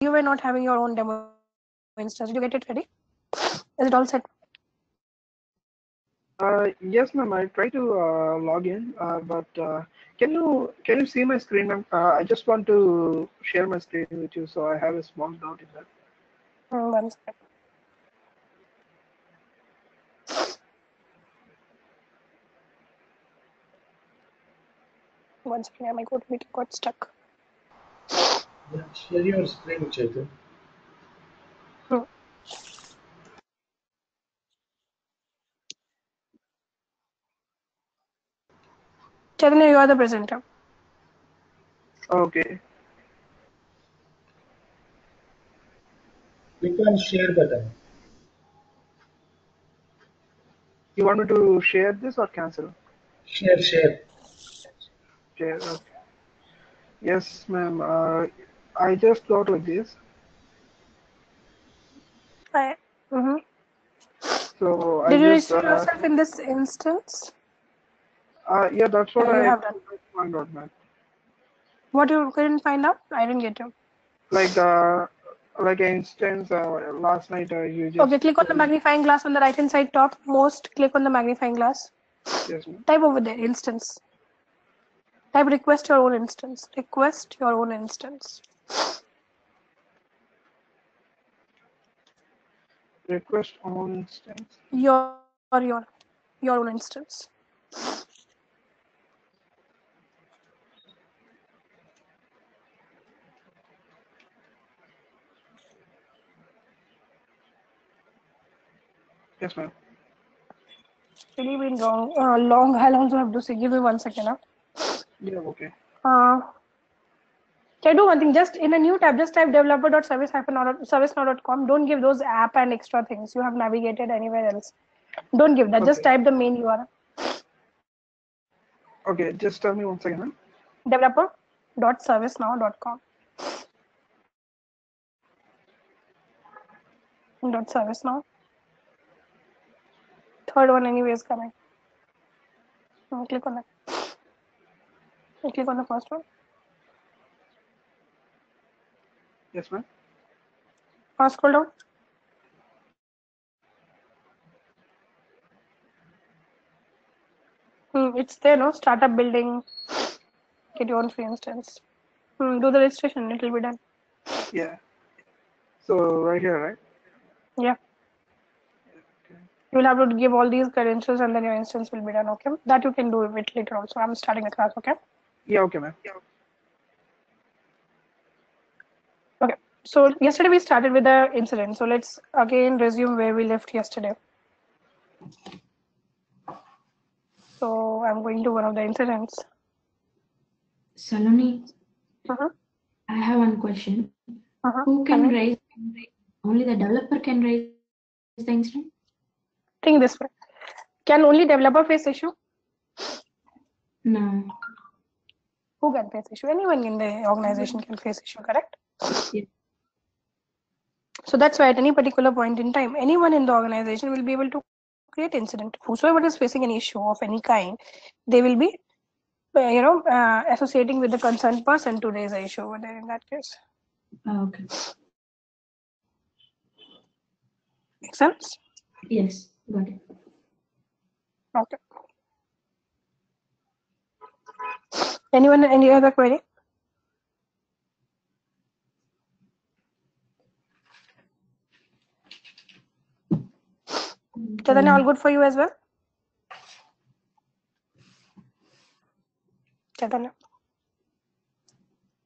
you were not having your own demo instance. Did you get it ready? Is it all set? Uh, yes, ma'am. I try to uh, log in, uh, but uh, can you can you see my screen, ma'am? Uh, I just want to share my screen with you, so I have a small doubt in that. Mm, one second. One second, my code got stuck. Yeah, share your screen, Chetan. Chaitanya, you are the presenter. Okay. Click on share button. You want me to share this or cancel? Share, share. Share. Okay. Yes, ma'am. Uh, I just got like this. I, mm-hmm. So Did I you just register uh, yourself in this instance? uh, yeah, that's what I have done. found out, ma'am. What you couldn't find out? I didn't get you. Like uh, like instance uh, last night uh, you just Okay, click on the magnifying glass on the right hand side top most. Click on the magnifying glass. yes, ma'am. Type over there, instance. Type request your own instance. Request your own instance. Request on instance. Your your your own instance. Yes, ma'am. Really been wrong. Uh, long. I'll also have to say. Give me one second. Huh? Yeah, okay. Uh, can I do one thing? Just in a new tab, just type developer.service-servicenow.com. Don't give those app and extra things you have navigated anywhere else. Don't give that. Just type the main URL. Okay, just tell me one second, ma'am. Developer.servicenow.com. Dot service now. Third one anyway is coming. Now click on that. You click on the first one. Yes, ma'am. Now scroll down. Hmm, it's there, no? Startup building. Get your own free instance. Hmm, do the registration, it will be done. Yeah. So right here, right? Yeah. Okay. You'll have to give all these credentials and then your instance will be done, okay? That you can do it later also. I'm starting a class, okay? Yeah, okay, ma'am. Okay. So yesterday we started with the incident. So let's again resume where we left yesterday. So I'm going to one of the incidents. Saloni, Uh-huh. I have one question. Uh-huh. Who can raise? Only the developer can raise the incident. Think this way. Can only developer face issue? No. Who can face issue? Anyone in the organization can face issue, correct? Yeah. So that's why at any particular point in time, anyone in the organization will be able to create incident. Whosoever is facing an issue of any kind, they will be, uh, you know, uh, associating with the concerned person to raise the issue over there in that case. Ah, Okay. Make sense? Yes, got it. Okay. Anyone, any other query? Chaitanya, all good for you as well? Chaitanya.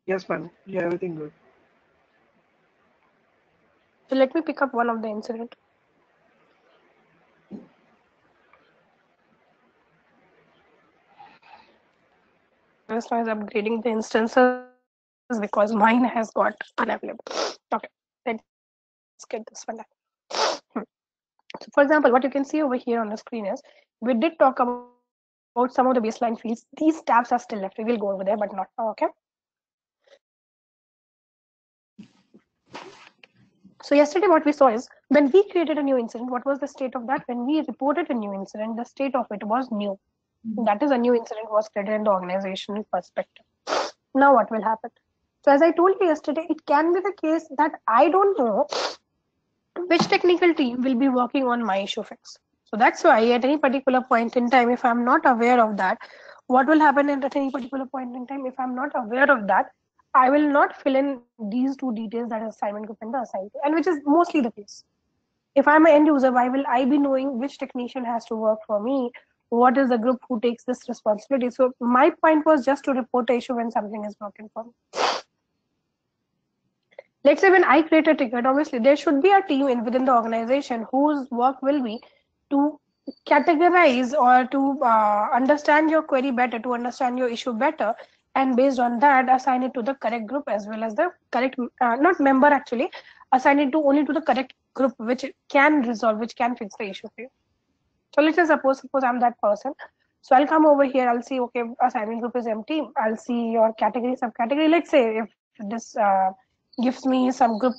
Yes, ma'am. Yeah, everything good. So let me pick up one of the incident. Just now is upgrading the instances because mine has got unavailable. Okay, let's get this one done. Hmm. So for example, what you can see over here on the screen is we did talk about, about some of the baseline fields. These tabs are still left. We will go over there, but not now. Okay. So yesterday what we saw is when we created a new incident, what was the state of that? When we reported a new incident, the state of it was new. That is a new incident was created in the organizational perspective. Now what will happen? So as I told you yesterday, it can be the case that I don't know which technical team will be working on my issue fix. So that's why at any particular point in time, if I'm not aware of that, what will happen at any particular point in time, if I'm not aware of that, I will not fill in these two details that assignment group and the assigned, and which is mostly the case. If I'm an end user, why will I be knowing which technician has to work for me? What is the group who takes this responsibility? So my point was just to report the issue when something is broken for me let's say when I create a ticket, obviously there should be a team in within the organization whose work will be to categorize or to uh, understand your query better, to understand your issue better, and based on that, assign it to the correct group as well as the correct, uh, not member actually, assign it to only to the correct group which can resolve, which can fix the issue for you. So let's say suppose suppose I'm that person. So I'll come over here. I'll see okay, assignment group is empty. I'll see your category subcategory. Let's say if this uh, gives me some group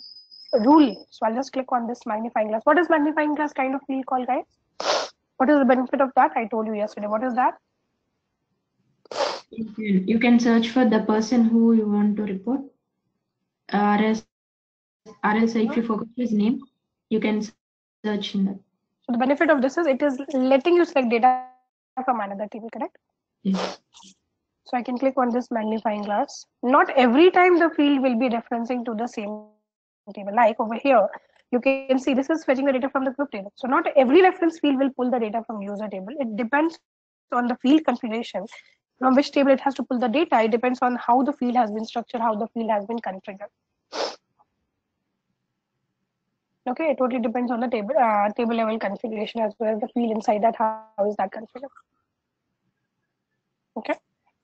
rule. So I'll just click on this magnifying glass. What is magnifying glass kind of field called, guys? What is the benefit of that? I told you yesterday. What is that? You can, you can search for the person who you want to report. Uh, or else if you forgot his name, you can search in that. So the benefit of this is it is letting you select data from another table, correct? Yes. So I can click on this magnifying glass. Not every time the field will be referencing to the same table. Like over here, you can see this is fetching the data from the group table. So not every reference field will pull the data from user table. It depends on the field configuration from which table it has to pull the data. It depends on how the field has been structured, how the field has been configured. Okay, it totally depends on the table uh, table level configuration as well as the field inside that. How, how is that configured? Okay.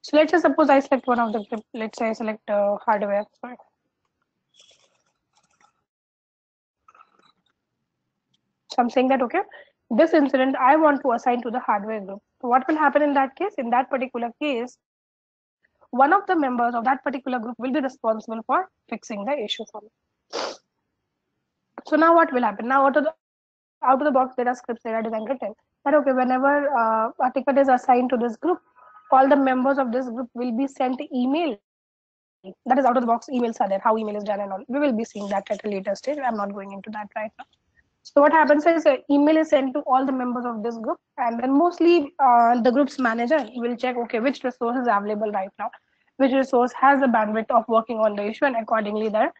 So let's say suppose I select one of the. Let's say I select uh, hardware. Sorry. So I'm saying that okay, this incident I want to assign to the hardware group. So what will happen in that case? In that particular case, one of the members of that particular group will be responsible for fixing the issue for me. So now what will happen? Now out of the out of the box there are scripts that are designed written that okay whenever uh, a ticket is assigned to this group all the members of this group will be sent email. That is out of the box emails are there how email is done and all. We will be seeing that at a later stage. I'm not going into that right now. So what happens is an email is sent to all the members of this group and then mostly uh, the group's manager will check okay which resource is available right now which resource has the bandwidth of working on the issue and accordingly the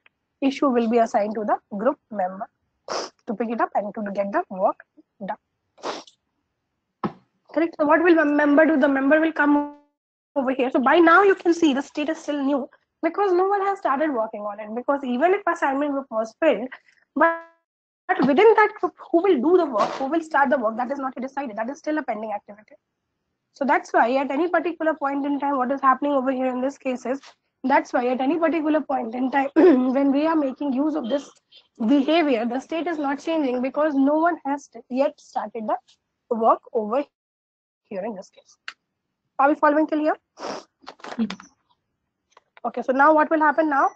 issue will be assigned to the group member to pick it up and to get the work done correct. So what will the member do? The member will come over here. So by now you can see the state is still new because no one has started working on it. Because even if assignment group was filled but but within that group who will do the work? Who will start the work? That is not decided. That is still a pending activity. So that's why at any particular point in time what is happening over here in this case is that's why at any particular point in time when we are making use of this behavior the state is not changing because no one has yet started the work over here in this case. Are we following till here? Yes. Okay, so now what will happen now?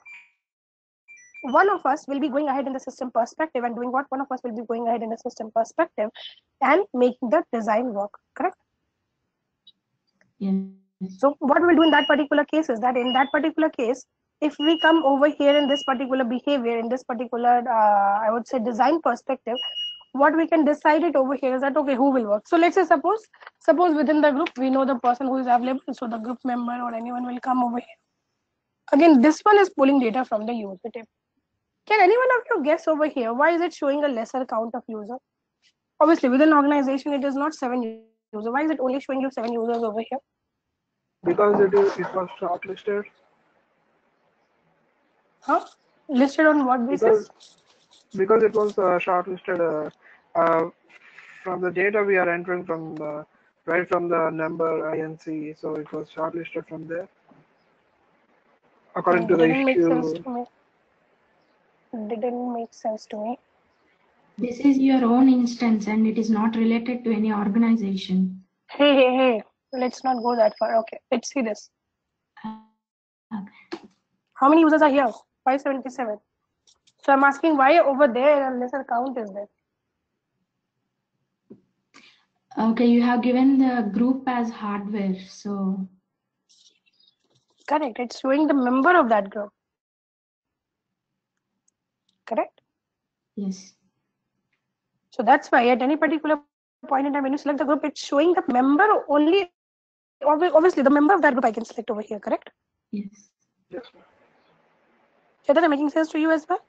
One of us will be going ahead in the system perspective and doing what? One of us will be going ahead in the system perspective and making the design work, correct? Yes. So what we'll do in that particular case is that in that particular case, if we come over here in this particular behavior, in this particular, uh, I would say design perspective, what we can decide it over here is that okay who will work? So let's say suppose suppose within the group we know the person who is available so the group member or anyone will come over here. Again this one is pulling data from the user table. Can anyone of you guess over here why is it showing a lesser count of user obviously within organization it is not seven users. Why is it only showing you seven users over here? Because it is it was shortlisted. huh? Listed on what basis? Because because it was uh, shortlisted uh, uh, from the data we are entering from the right from the number INC, so it was shortlisted from there. According to the didn't make sense issue, to me didn't make sense to me This is your own instance and it is not related to any organization. hey hey hey let's not go that far okay let's see this Okay. How many users are here? 577. So I'm asking why over there a lesser count is there? Okay, you have given the group as hardware, so Correct. It's showing the member of that group. correct? Yes. So that's why at any particular point in time, when you select the group, it's showing the member only. obvi- Obviously, the member of that group I can select over here, correct? Yes. Yes, ma'am. Is that making sense to you as well?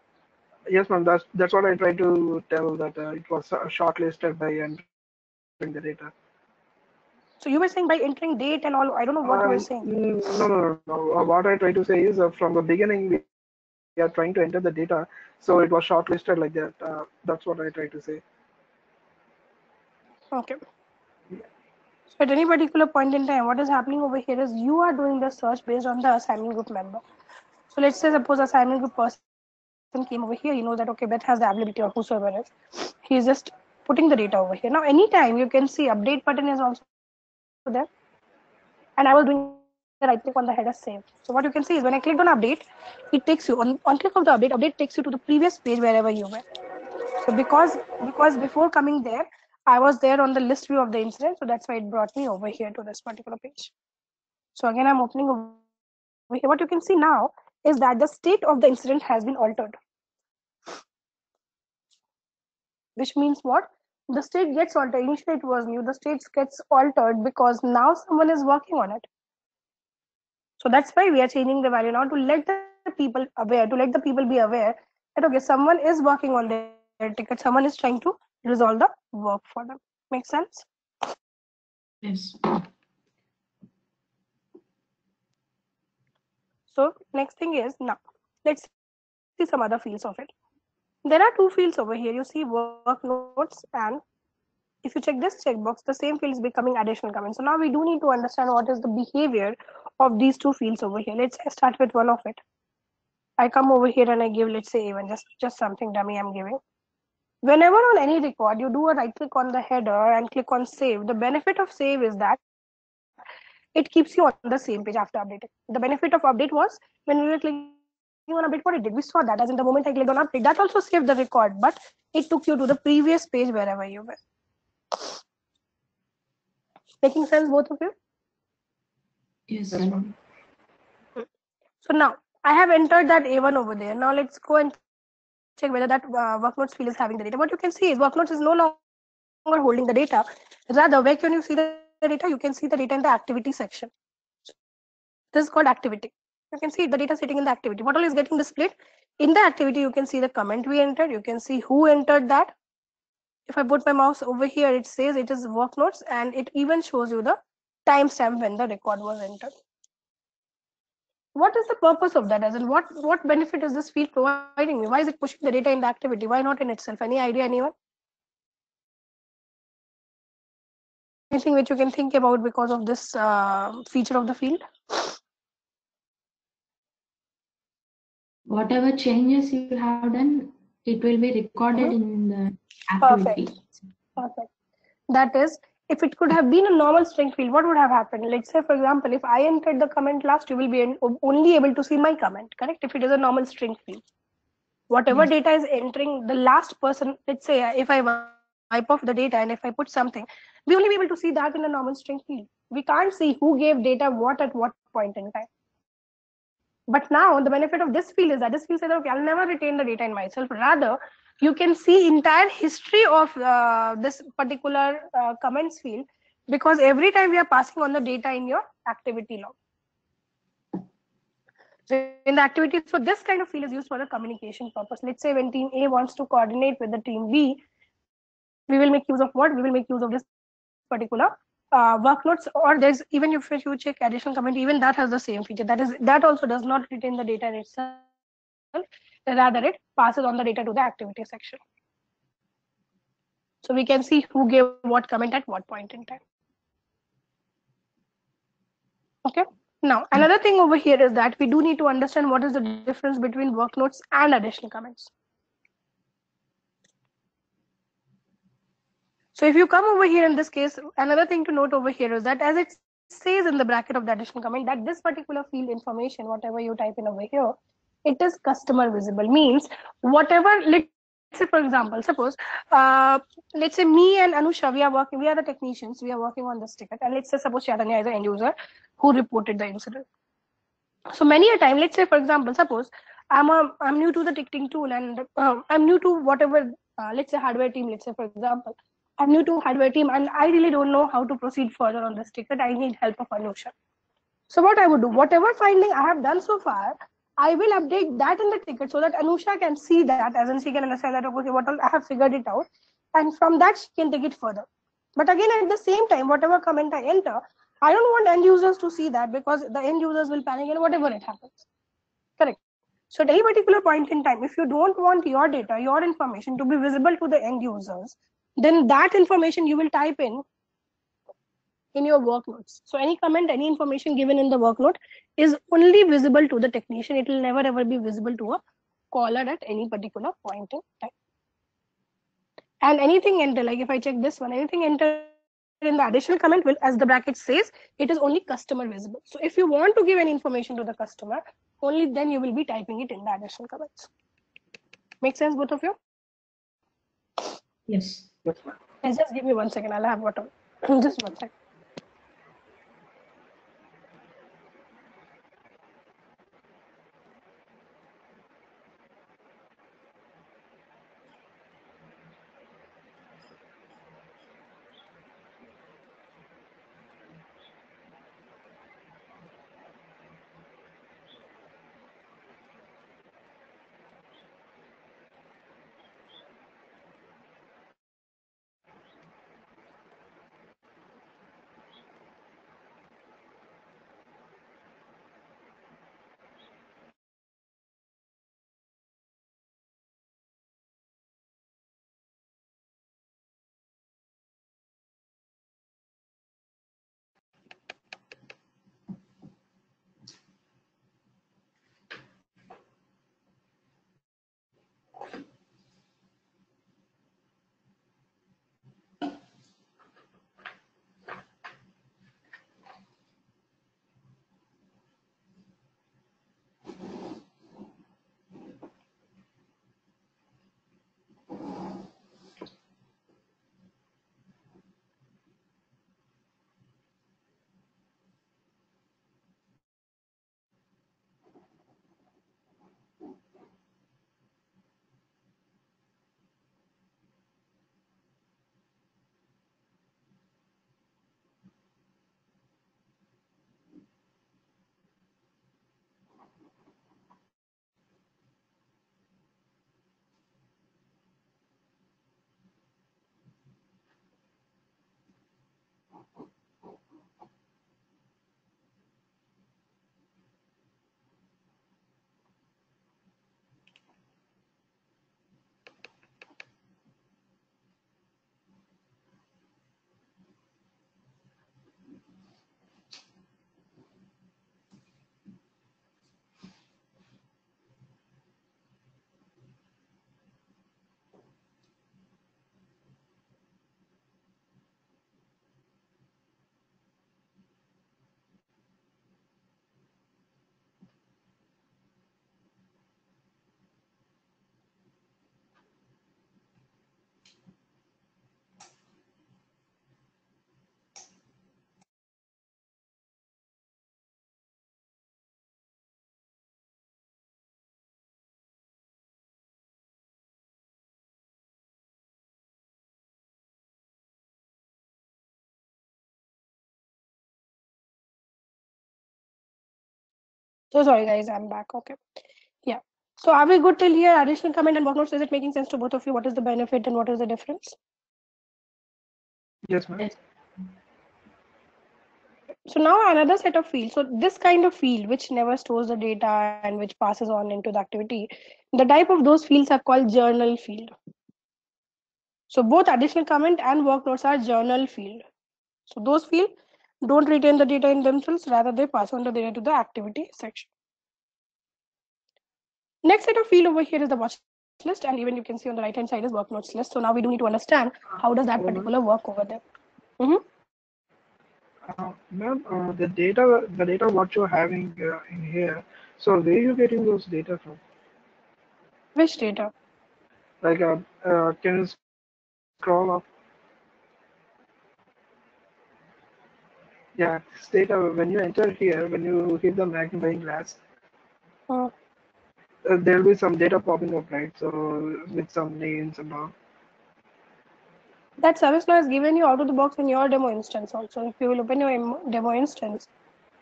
Yes, ma'am. That's that's what I tried to tell that uh, it was uh, shortlisted by entering the data. So you were saying by entering date and all. I don't know what you were Um, saying. No, no, no. Uh, What I try to say is uh, from the beginning we are trying to enter the data, so it was shortlisted like that. Uh, that's what I try to say. Okay. So at any particular point in time, what is happening over here is you are doing the search based on the assignment group member. So let's say suppose assignment group person came over here, he knows that okay, Beth has the availability or whosoever is. He is just putting the data over here. Now anytime you can see update button is also there. And I was doing the right click on the header save. So what you can see is when I clicked on update, it takes you on, on click of the update, update takes you to the previous page wherever you were. So because because before coming there, I was there on the list view of the incident, so that's why it brought me over here to this particular page. So again, I'm opening over here. What you can see now is that the state of the incident has been altered. Which means what? The state gets altered. Initially it was new. The state gets altered because now someone is working on it. So that's why we are changing the value now to let the people aware, to let the people be aware that okay, someone is working on their ticket, someone is trying to resolve the work for them. Make sense? Yes. So next thing is now let's see some other fields of it. There are two fields over here. You see work notes and if you check this checkbox, the same field is becoming additional comment. So now we do need to understand what is the behavior of these two fields over here. Let's start with one of it. I come over here and I give, let's say even just, just something dummy I'm giving. Whenever on any record, you do a right click on the header and click on save. The benefit of save is that it keeps you on the same page after updating. The benefit of update was when we were clicking on update, what it did, we saw that as in the moment I clicked on update, that also saved the record, but it took you to the previous page wherever you were. Making sense, both of you? Yes. Yes, sir. ma'am. So now I have entered that A1 over there. Now let's go and check whether that uh, worknotes field is having the data. What you can see is worknotes is no longer holding the data. Rather, where can you see the data? You can see the data in the activity section. This is called activity. You can see the data sitting in the activity. What all is getting displayed? In the activity, you can see the comment we entered. You can see who entered that. If I put my mouse over here, it says it is work notes and it even shows you the timestamp when the record was entered. What is the purpose of that? As in, what what benefit is this field providing me? Why is it pushing the data in the activity? Why not in itself? Any idea, anyone? Anything which you can think about because of this uh, feature of the field? Whatever changes you have done, it will be recorded in the Perfect. activity. Perfect. That is, if it could have been a normal string field, what would have happened? Let's say, for example, if I entered the comment last, you will be only able to see my comment, correct? If it is a normal string field. Whatever Yes. data is entering, the last person, let's say, uh, if I wipe off the data and if I put something, we only be able to see that in a normal string field. We can't see who gave data what at what point in time. But now the benefit of this field is that this field says, okay, I'll never retain the data in myself. Rather, you can see entire history of uh, this particular uh, comments field because every time we are passing on the data in your activity log. So in the activity, so this kind of field is used for the communication purpose. Let's say when team A wants to coordinate with the team B, we will make use of what? We will make use of this particular uh, work notes or there's even if you check additional comment, even that has the same feature. That is that also does not retain the data in itself. Rather, it passes on the data to the activity section. So we can see who gave what comment at what point in time. Okay. Now, another thing over here is that we do need to understand what is the difference between work notes and additional comments. So if you come over here in this case, another thing to note over here is that as it says in the bracket of the additional comment that this particular field information, whatever you type in over here, it is customer visible. Means whatever let's say for example suppose uh, let's say me and anusha we are working we are the technicians we are working on this ticket. And let's say suppose Chaitanya is an end user who reported the incident. So many a time let's say for example suppose I'm a, I'm new to the ticketing tool and um, I'm new to whatever, uh, let's say hardware team, let's say for example, I'm new to hardware team and I really don't know how to proceed further on this ticket. I need help of Anusha. So what I would do, whatever finding I have done so far, I will update that in the ticket so that Anusha can see that as in she can understand that okay, what all I have figured it out. And from that she can take it further. But again, at the same time, whatever comment I enter, I don't want end users to see that because the end users will panic and whatever it happens. Correct. So at any particular point in time, if you don't want your data, your information to be visible to the end users, then that information you will type in in your work notes. So any comment, any information given in the work note is only visible to the technician. It will never ever be visible to a caller at any particular point in time. And anything enter, like if I check this one, anything enter in the additional comment will, as the bracket says, it is only customer visible. So if you want to give any information to the customer, only then you will be typing it in the additional comments. Make sense, both of you? Yes. Yes, ma'am. Just give me one second. I'll have water. just one second. So sorry, guys, I'm back. Okay. Yeah. So are we good till here? Additional comment and work notes. Is it making sense to both of you? What is the benefit and what is the difference? Yes, ma'am. Yes. So now another set of fields. So this kind of field, which never stores the data and which passes on into the activity, the type of those fields are called journal field. So both additional comment and work notes are journal field. So those field don't retain the data in themselves, rather they pass on the data to the activity section. Next set of field over here is the watch list, and even you can see on the right hand side is work notes list. So now we do need to understand how does that particular work over there. Mm -hmm. Uh, ma'am, uh, the data, the data what you're having uh, in here. So where you getting those data from? Which data? Like, uh, uh, can you scroll up? Yeah, this data when you enter here, when you hit the magnifying glass, Uh, there will be some data popping up, right? So with some names and all. That ServiceNow has given you out of the box in your demo instance also. If you will open your demo instance,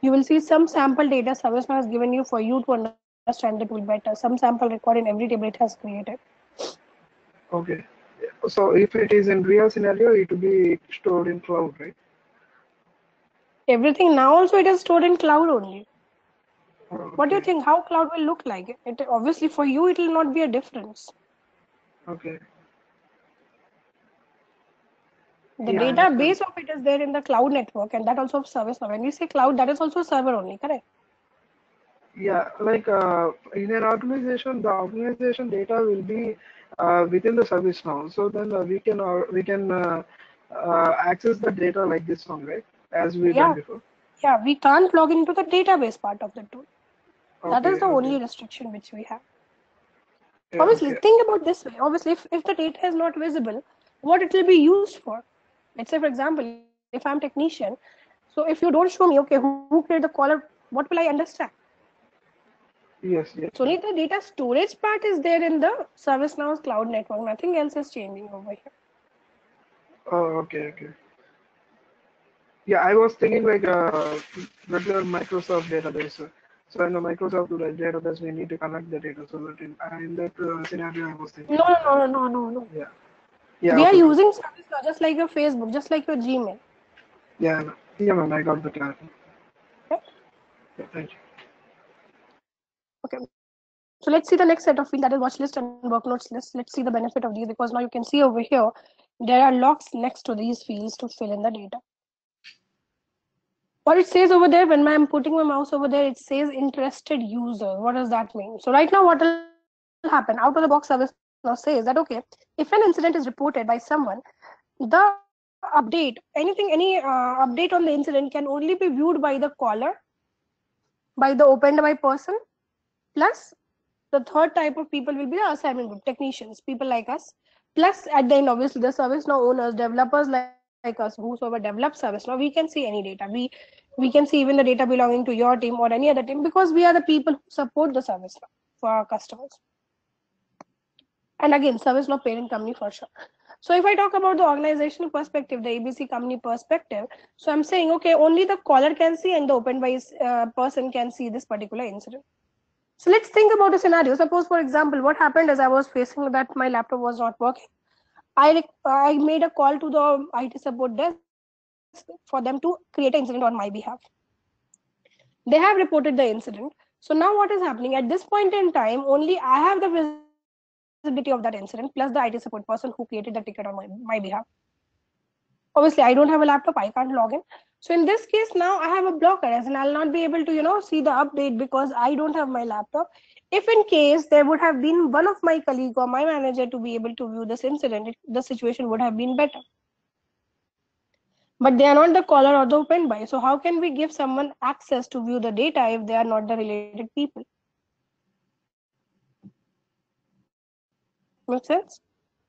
you will see some sample data service now has given you for you to understand the tool better. Some sample record in every table it has created. Okay. So if it is in real scenario, it will be stored in cloud, right? Everything now also it is stored in cloud only. What do you think? How cloud will look like? It obviously for you it will not be a difference. Okay. The Yeah, database of it is there in the cloud network, and that also of ServiceNow. When we say cloud, that is also server only, correct? Yeah, like uh, in an organization, the organization data will be uh, within the service now. So then uh, we can uh, we can uh, uh, access the data like this one, right? As we Yeah. done before. Yeah, we can't log into the database part of the tool. that is the okay. only restriction which we have. Yeah, Obviously, okay. think about this way. Obviously, if, if the data is not visible, what it will be used for? Let's say, for example, if I'm technician, so if you don't show me, okay, who, who created the caller, what will I understand? Yes, yes. So only the data storage part is there in the ServiceNow's cloud network. Nothing else is changing over here. Oh, okay, okay. Yeah, I was thinking like a regular Microsoft database. So in the Microsoft database, we need to connect the data. So that in, uh, in that uh, scenario, I was thinking. No, no, no, no, no, no. Yeah. Yeah. we are okay. using ServiceNow just like your Facebook, just like your Gmail. Yeah, yeah, ma'am. I got the clarity. Okay. Yeah, thank you. Okay. So let's see the next set of field that is watch list and work notes list. Let's see the benefit of these because now you can see over here there are locks next to these fields to fill in the data. What it says over there when I'm putting my mouse over there, it says interested user. What does that mean? So right now, what will happen? Out of the box service now says that okay, if an incident is reported by someone, the update, anything, any uh, update on the incident can only be viewed by the caller, by the opened by person, plus the third type of people will be the assignment group technicians people like us plus at the end obviously the service now owners developers like, like us whosoever develops service now we can see any data we we can see even the data belonging to your team or any other team because we are the people who support the service now for our customers and again service now parent company for sure so if i talk about the organizational perspective the abc company perspective so i'm saying okay only the caller can see and the open by uh, person can see this particular incident so let's think about a scenario. Suppose, for example, what happened is I was facing that my laptop was not working. I I made a call to the IT support desk for them to create an incident on my behalf. They have reported the incident. So now what is happening at this point in time? Only I have the visibility of that incident plus the IT support person who created the ticket on my, my behalf. Obviously, I don't have a laptop. I can't log in. So in this case, now I have a blocker as and I'll not be able to, you know, see the update because I don't have my laptop. If in case there would have been one of my colleague or my manager to be able to view this incident, it, the situation would have been better. But they are not the caller or the open by. So how can we give someone access to view the data if they are not the related people? Make sense?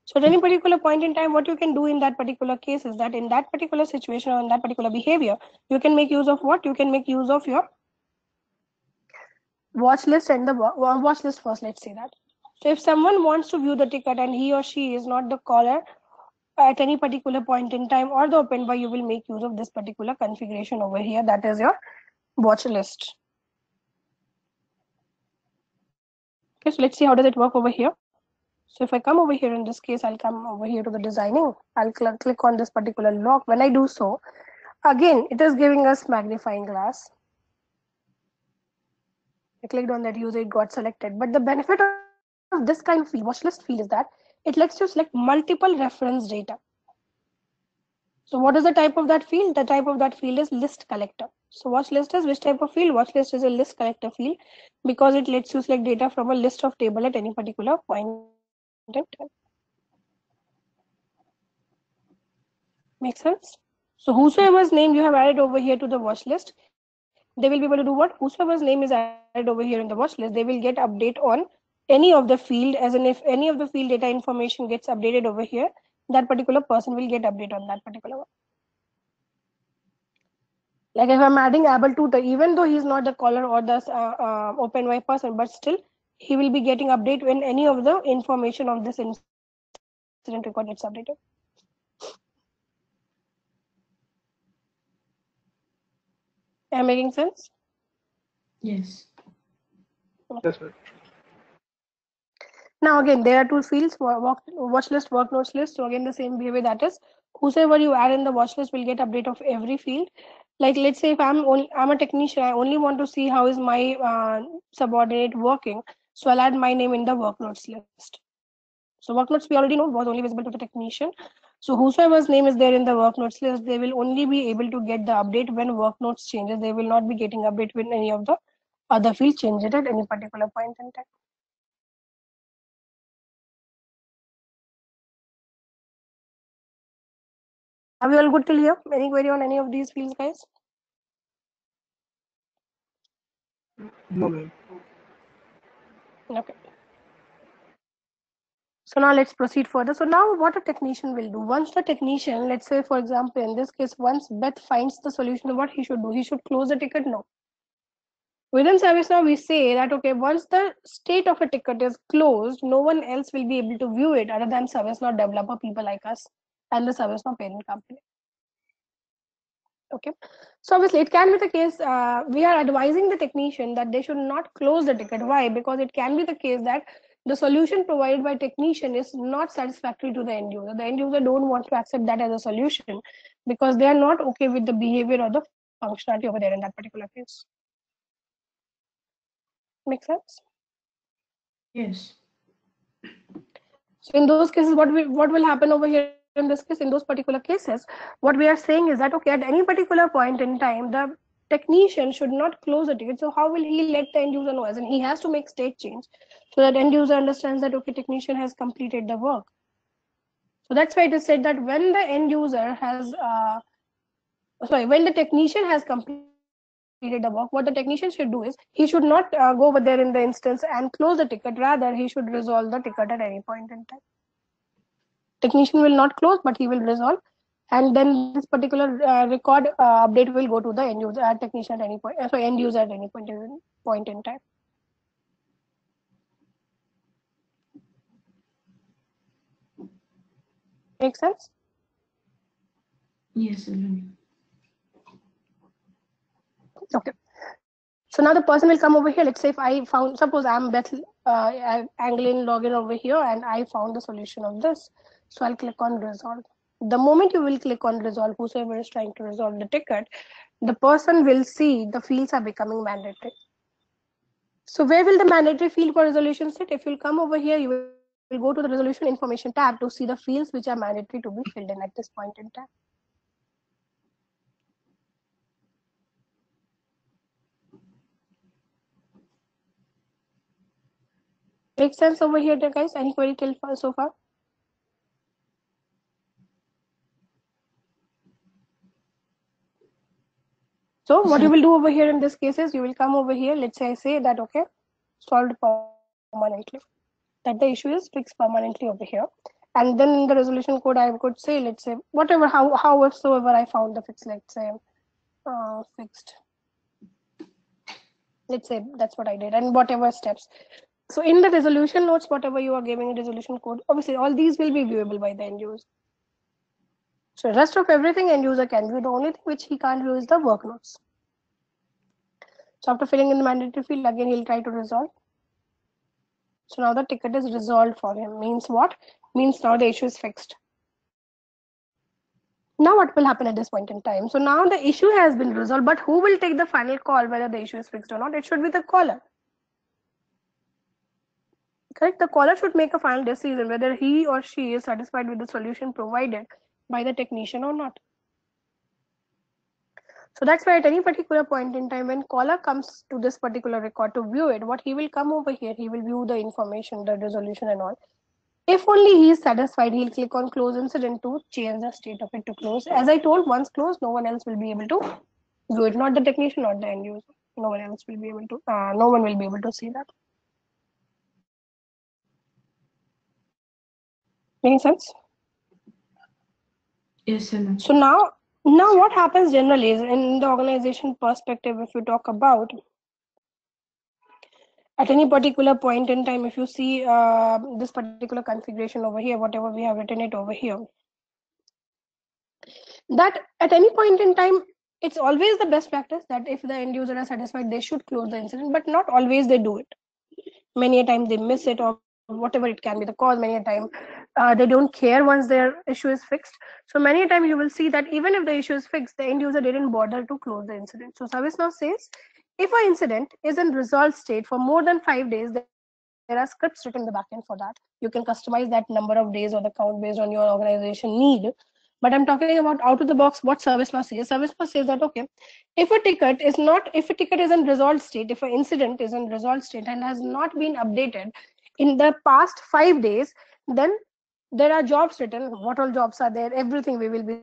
So at any particular point in time, what you can do in that particular case is that in that particular situation or in that particular behavior, you can make use of what? You can make use of your watch list and the watch list first, let's say that. So if someone wants to view the ticket and he or she is not the caller at any particular point in time or the open by, you will make use of this particular configuration over here. That is your watch list. Okay, so let's see how does it work over here. So if I come over here in this case, I'll come over here to the designing. I'll cl click on this particular lock. When I do so, again, it is giving us magnifying glass. I clicked on that user, it got selected. But the benefit of this kind of watch list field is that it lets you select multiple reference data. So what is the type of that field? The type of that field is list collector. So watch list is which type of field? Watch list is a list collector field because it lets you select data from a list of table at any particular point in. Make sense? So whosoever's name you have added over here to the watch list, they will be able to do what? Whosoever's name is added over here in the watch list, they will get update on any of the field as in if any of the field data information gets updated over here, that particular person will get update on that particular one. Like if I'm adding Abel Tuter, even though he's not the caller or the uh, uh, open person, but still he will be getting update when any of the information of this incident record gets updated. Am I making sense? Yes. That's right. Now again, there are two fields, wa- walk, watch list, work notes list. So again, the same behavior that is, whosoever you add in the watch list will get update of every field. Like let's say if I'm only, I'm a technician, I only want to see how is my uh, subordinate working. So I'll add my name in the work notes list. So work notes we already know was only visible to the technician. So whosoever's name is there in the work notes list, they will only be able to get the update when work notes changes. They will not be getting update when any of the other field changes at any particular point in time. Are we all good till here? Any query on any of these fields, guys? No, ma'am. Okay. So now let's proceed further. So now what a technician will do, once the technician, let's say for example, in this case, once Beth finds the solution, what he should do? He should close the ticket? No. Within service ServiceNow, we say that, okay, once the state of a ticket is closed, no one else will be able to view it other than service ServiceNow developer, people like us, and the service ServiceNow parent company. Okay. So obviously it can be the case, uh, we are advising the technician that they should not close the ticket. Why? Because it can be the case that the solution provided by technician is not satisfactory to the end user. The end user don't want to accept that as a solution because they are not okay with the behavior or the functionality over there in that particular case. Make sense? Yes. So in those cases, what will what will happen over here in this case, in those particular cases, what we are saying is that okay, at any particular point in time, the technician should not close the ticket. So how will he let the end user know? As in, he has to make state change so that end user understands that okay, technician has completed the work. So that's why it is said that when the end user has, uh, sorry, when the technician has completed the work, what the technician should do is he should not uh, go over there in the instance and close the ticket. Rather, he should resolve the ticket at any point in time. Technician will not close, but he will resolve. And then this particular uh, record uh, update will go to the end user, uh, technician at any point, uh, sorry, end user at any point in, point in time. Make sense? Yes. Okay. So now the person will come over here. Let's say if I found, suppose I'm Beth uh, Anglin login over here and I found the solution of this. So I'll click on resolve. The moment you will click on resolve, whosoever is trying to resolve the ticket, the person will see the fields are becoming mandatory. So where will the mandatory field for resolution sit? If you'll come over here, you will go to the resolution information tab to see the fields which are mandatory to be filled in at this point in time. Make sense over here, guys? Any query till so far? So what you will do over here in this case is you will come over here. Let's say I say that okay, solved permanently. That the issue is fixed permanently over here. And then in the resolution code, I could say, let's say, whatever, how, however I found the fix, let's say, uh, fixed. Let's say that's what I did, and whatever steps. So in the resolution notes, whatever you are giving a resolution code, obviously all these will be viewable by the end user. So rest of everything end user can view. The only thing which he can't view is the work notes. So after filling in the mandatory field, again he'll try to resolve. So now the ticket is resolved for him. Means what? Means now the issue is fixed. Now what will happen at this point in time? So now the issue has been resolved, but who will take the final call whether the issue is fixed or not? It should be the caller. Correct? The caller should make a final decision whether he or she is satisfied with the solution provided by the technician or not. So that's why at any particular point in time, when caller comes to this particular record to view it, what he will come over here, he will view the information, the resolution and all. If only he is satisfied, he'll click on close incident to change the state of it to close. As I told, once closed, no one else will be able to view it, not the technician, not the end user. No one else will be able to, uh, no one will be able to see that. Make sense? Yes, Alani. So now, now what happens generally is in the organization perspective, if you talk about, at any particular point in time, if you see uh, this particular configuration over here, whatever we have written it over here, that at any point in time, it's always the best practice that if the end user are satisfied, they should close the incident, but not always they do it. Many a time they miss it or whatever it can be the cause, many a time uh, they don't care once their issue is fixed. So many a time you will see that even if the issue is fixed, the end user didn't bother to close the incident. So ServiceNow says if an incident is in resolved state for more than five days, there are scripts written in the backend for that. You can customize that number of days or the count based on your organization need. But I'm talking about out of the box what ServiceNow says. ServiceNow says that okay, if a ticket is not, if a ticket is in resolved state, if an incident is in resolved state and has not been updated in the past five days, then there are jobs written. What all jobs are there? Everything we will be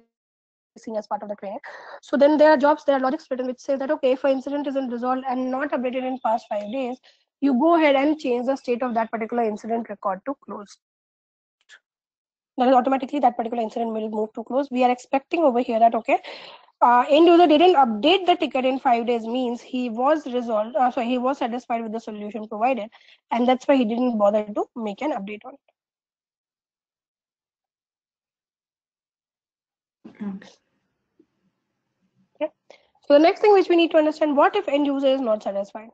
seeing as part of the training. So then there are jobs, there are logics written which say that okay, if an incident isn't resolved and not updated in past five days, you go ahead and change the state of that particular incident record to closed then automatically that particular incident will move to close. We are expecting over here that, okay, uh, end user didn't update the ticket in five days means he was resolved, uh, sorry, he was satisfied with the solution provided. And that's why he didn't bother to make an update on it. Okay. So the next thing which we need to understand, what if end user is not satisfied?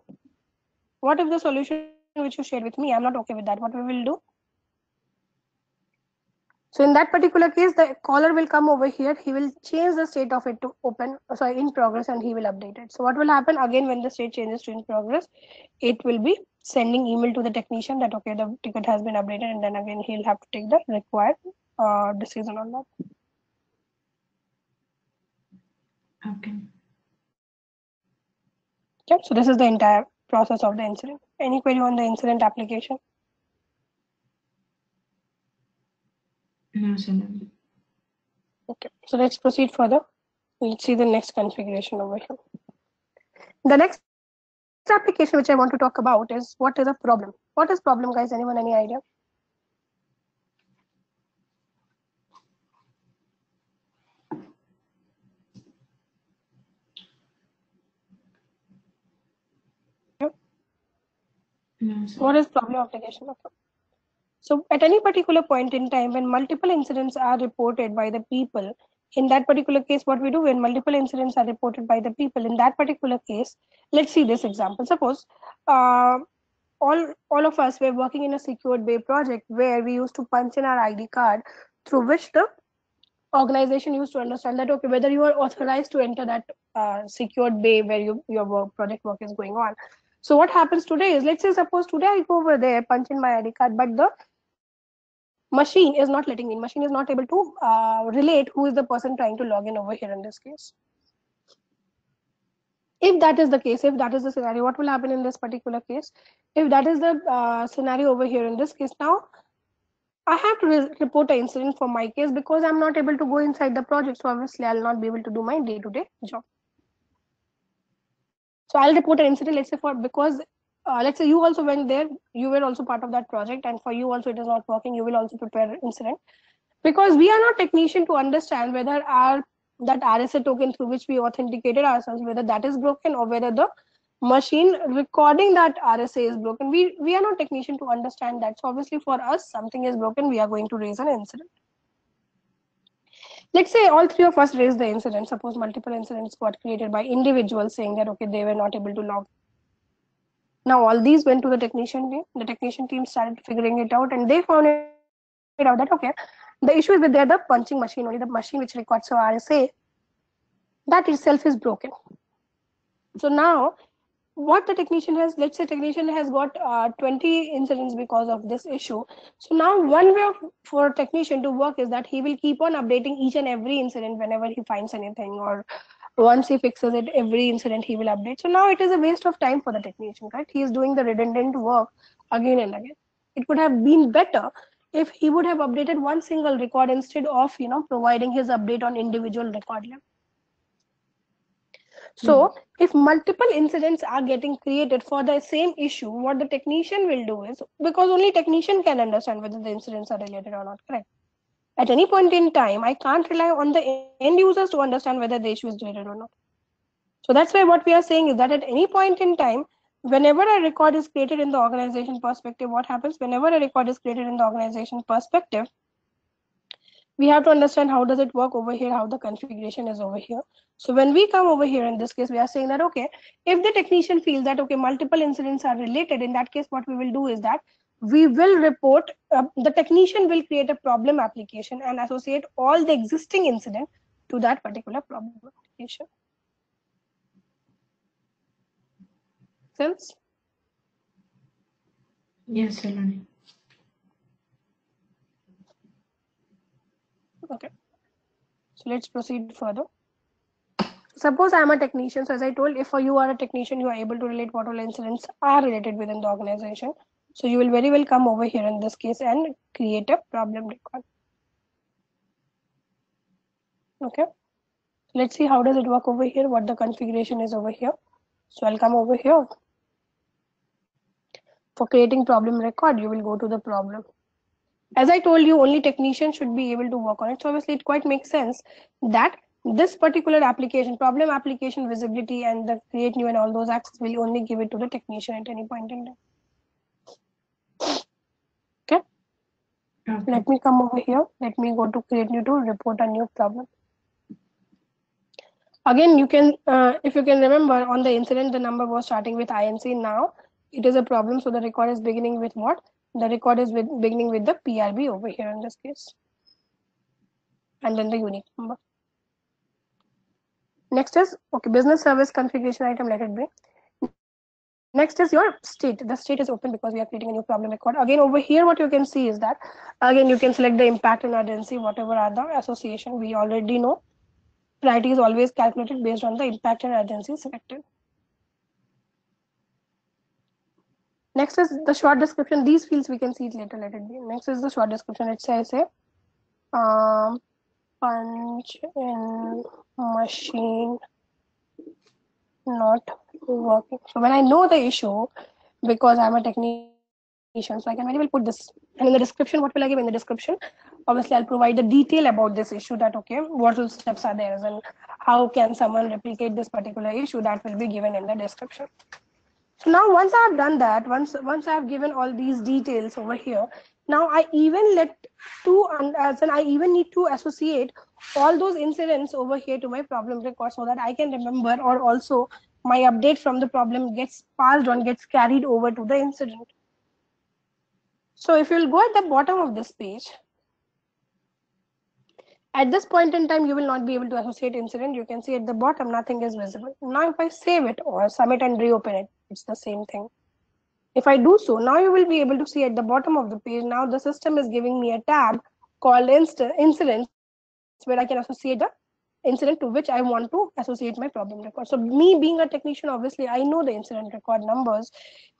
What if the solution which you shared with me, I'm not okay with that, what we will do? So in that particular case, the caller will come over here. He will change the state of it to open, sorry, in progress, and he will update it. So what will happen again when the state changes to in progress? It will be sending email to the technician that okay, the ticket has been updated, and then again he'll have to take the required uh, decision on that. Okay. Okay, so this is the entire process of the incident. Any query on the incident application? No, sir. Okay, so let's proceed further. Let's see the next configuration over here. The next application which I want to talk about is what is a problem? What is problem, guys? Anyone, any idea? No, sir. What is problem application? Okay. So at any particular point in time, when multiple incidents are reported by the people, in that particular case, what we do when multiple incidents are reported by the people, in that particular case, let's see this example. Suppose uh, all, all of us were working in a secured bay project where we used to punch in our ID card through which the organization used to understand that, okay, whether you are authorized to enter that uh, secured bay where you, your work, project work is going on. So what happens today is, let's say, suppose today I go over there, punch in my ID card, but the machine is not letting me in. Machine is not able to uh, relate who is the person trying to log in over here in this case. If that is the case, if that is the scenario, what will happen in this particular case? If that is the uh, scenario over here in this case, now I have to re report an incident for my case because I'm not able to go inside the project. So obviously I'll not be able to do my day-to-day -day job. So I'll report an incident, let's say for because uh, let's say you also went there, you were also part of that project, and for you also it is not working, you will also prepare incident. Because we are not technician to understand whether our that RSA token through which we authenticated ourselves, whether that is broken or whether the machine recording that RSA is broken. We we are not technician to understand that. So obviously for us, something is broken, we are going to raise an incident. Let's say all three of us raise the incident. Suppose multiple incidents got created by individuals saying that okay, they were not able to log now all these went to the technician team. The technician team started figuring it out and they found it out that okay, the issue is with the punching machine, only the machine which records your RSA, that itself is broken. So now what the technician has, let's say technician has got uh, 20 incidents because of this issue. So now one way of, for technician to work is that he will keep on updating each and every incident whenever he finds anything or once he fixes it every incident he will update. So now it is a waste of time for the technician right? He is doing the redundant work again and again. It would have been better if he would have updated one single record instead of you know providing his update on individual record level so mm. if multiple incidents are getting created for the same issue what the technician will do is because only technician can understand whether the incidents are related or not correct at any point in time, I can't rely on the end users to understand whether the issue is related or not. So that's why what we are saying is that at any point in time, whenever a record is created in the organization perspective, what happens whenever a record is created in the organization perspective, we have to understand how does it work over here, how the configuration is over here. So when we come over here in this case, we are saying that, okay, if the technician feels that, okay, multiple incidents are related, in that case, what we will do is that we will report, uh, the technician will create a problem application and associate all the existing incident to that particular problem application. Sense? Yes, Saloni. Okay. So let's proceed further. Suppose I'm a technician. So as I told, if you are a technician, you are able to relate what all incidents are related within the organization. So you will very well come over here in this case and create a problem record. Okay. Let's see how does it work over here, what the configuration is over here. So I'll come over here. For creating problem record, you will go to the problem as I told you, only technicians should be able to work on it. So obviously it quite makes sense that this particular application, problem application visibility and the create new and all those access will only give it to the technician at any point in time. Okay. Okay. Let me come over here. Let me go to create new to report a new problem. Again, you can, uh, if you can remember on the incident, the number was starting with INC. Now it is a problem. So the record is beginning with what? The record is with beginning with the PRB over here in this case. And then the unique number. Next is, okay, business service configuration item, let it be. Next is your state. The state is open because we are creating a new problem record. Again, over here, what you can see is that, again, you can select the impact and urgency, whatever are the association we already know. Priority is always calculated based on the impact and urgency selected. Next is the short description. These fields we can see it later. Let it be. Next is the short description. It says a um, punch in machine not working. So when I know the issue, because I'm a technician, so I can very well put this. And in the description, what will I give in the description? Obviously, I'll provide the detail about this issue that, okay, what steps are there and how can someone replicate this particular issue that will be given in the description. So now once I've done that, once once I've given all these details over here, now I even let to as an I even need to associate all those incidents over here to my problem record so that I can remember or also my update from the problem gets passed on, gets carried over to the incident. So if you'll go at the bottom of this page, at this point in time, you will not be able to associate incident. You can see at the bottom, nothing is visible. Now, if I save it or submit and reopen it, it's the same thing. If I do so, now you will be able to see at the bottom of the page, now the system is giving me a tab called inst incidents where I can associate the incident to which I want to associate my problem record. So me being a technician, obviously I know the incident record numbers,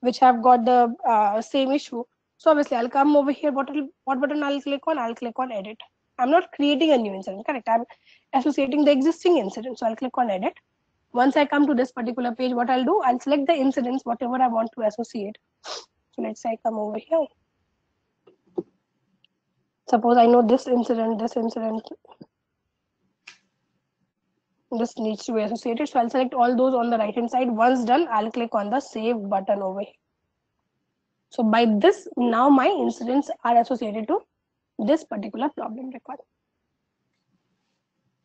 which have got the uh, same issue. So obviously I'll come over here, what, what button I'll click on? I'll click on edit. I'm not creating a new incident, correct? I'm associating the existing incident. So I'll click on edit once I come to this particular page, what I'll do, I'll select the incidents, whatever I want to associate. So let's say I come over here. Suppose I know this incident, this incident, this needs to be associated. So I'll select all those on the right hand side. Once done, I'll click on the save button over here. So by this, now my incidents are associated to this particular problem record.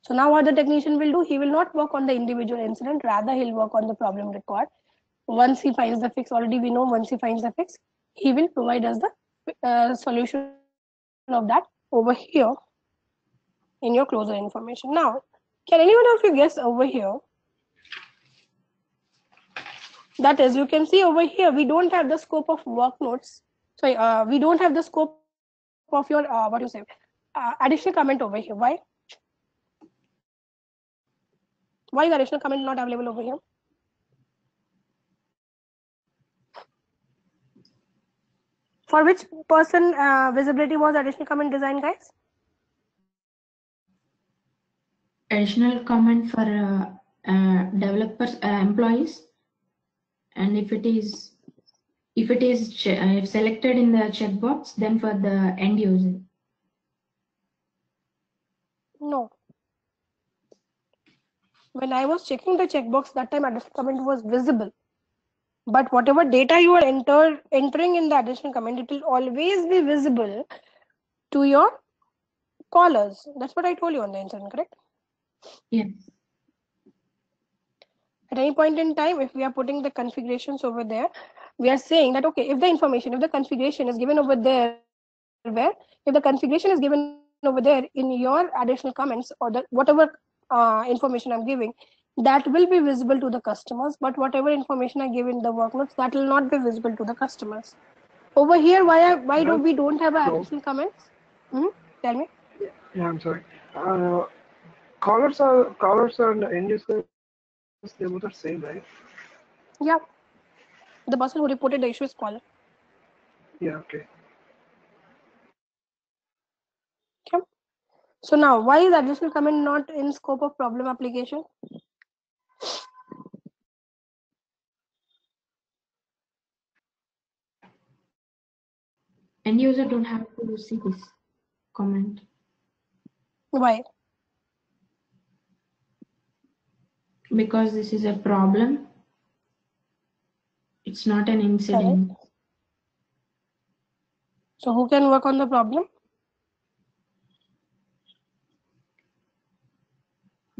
So now what the technician will do, he will not work on the individual incident, rather he'll work on the problem record. Once he finds the fix, already we know once he finds the fix, he will provide us the uh, solution of that over here in your closure information. Now, can anyone of you guess over here? That is, you can see over here, we don't have the scope of work notes. Sorry, uh, we don't have the scope of your, uh, what you say, uh, additional comment over here. Why? Why is additional comment not available over here? For which person uh, visibility was additional comment design, guys? Additional comment for uh, uh, developers, uh, employees, and if it is if it is uh, if selected in the checkbox, then for the end user. No when I was checking the checkbox, that time additional comment was visible. but whatever data you are enter entering in the additional comment it will always be visible to your callers that's what i told you on the incident correct Yes. at any point in time if we are putting the configurations over there we are saying that okay if the information if the configuration is given over there where if the configuration is given over there in your additional comments or the whatever uh, information i'm giving that will be visible to the customers but whatever information i give in the work notes that will not be visible to the customers over here why I, why do Well, we don't have no. additional comments hmm? tell me Yeah, I'm sorry. Uh, callers are callers and end users. They both are same, right? yeah the person who reported the issue is caller Yeah. Okay so now why is additional comment not in scope of problem application End user don't have to see this comment. why because this is a problem. It's not an incident. so who can work on the problem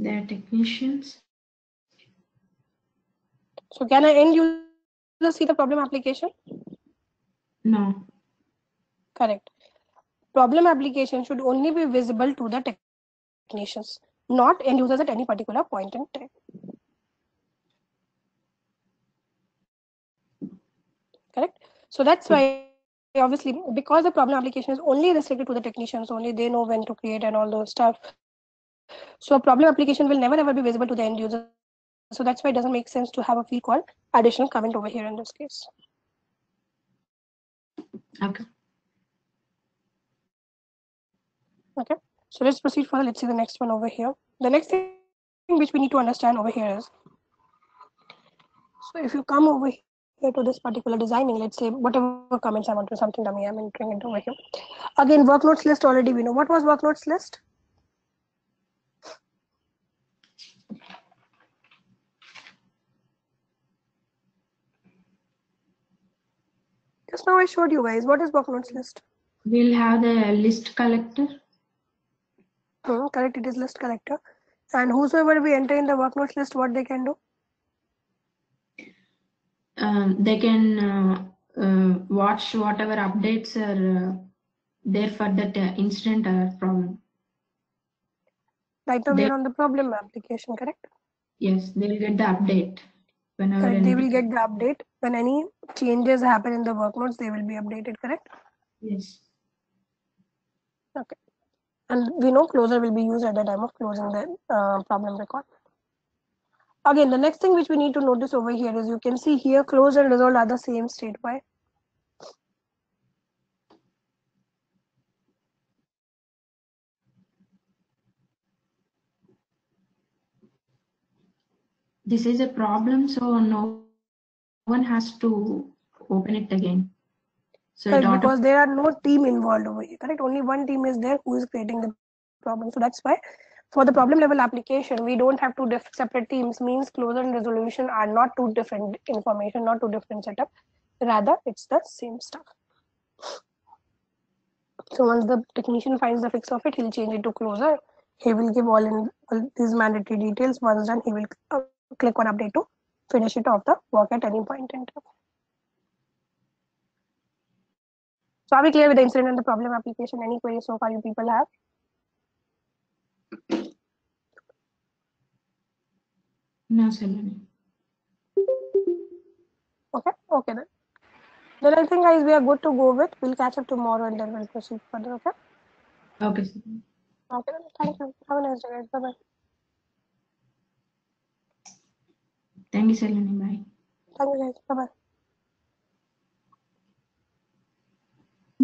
They are technicians. so can I end user see the problem application No, Correct. Problem application should only be visible to the technicians, not end users at any particular point in time. Correct. So that's why obviously because the problem application is only restricted to the technicians, only they know when to create and all those stuff. So a problem application will never ever be visible to the end user. So that's why it doesn't make sense to have a field called additional comment over here in this case. okay. Okay, so let's proceed further. Let's see the next one over here. The next thing which we need to understand over here is so if you come over here to this particular designing, let's say whatever comments I want to something dummy, I'm entering it over here. Again, work notes list already we know. What was work notes list? Just now I showed you guys. What is work notes list? We'll have the list collector. Hmm, correct, it is list collector. And whosoever we enter in the work notes list, what they can do? Um, they can uh, uh, watch whatever updates are uh, there for that uh, incident or problem. Right now we They- are on the problem application, correct? Yes, they'll get the update whenever Correct. They will get the update when any changes happen in the work notes. They will be updated. Correct. Yes. Okay. And we know closer will be used at the time of closing the uh, problem record. Again, the next thing which we need to notice over here is you can see here close and resolved are the same state. Why? This is a problem, so no one has to open it again. So Correct, because there are no team involved over here. Correct. Only one team is there who is creating the problem. So that's why for the problem level application, we don't have two diff- separate teams. Means closure and resolution are not two different information, not two different setup. Rather, it's the same stuff. So once the technician finds the fix of it, he'll change it to closer. He will give all in all these mandatory details. Once done, he will uh, click on update to finish it off the work at any point in time. So are we clear with the incident and the problem application? Any queries so far you people have? No, Saloni. Okay, okay then. Then I think guys we are good to go with. We'll catch up tomorrow and then we'll proceed further. Okay. Okay. Okay. Thank you. Have a nice day, guys. Bye bye bye. Thank you, Saloni. Bye. Thank you guys. Bye bye.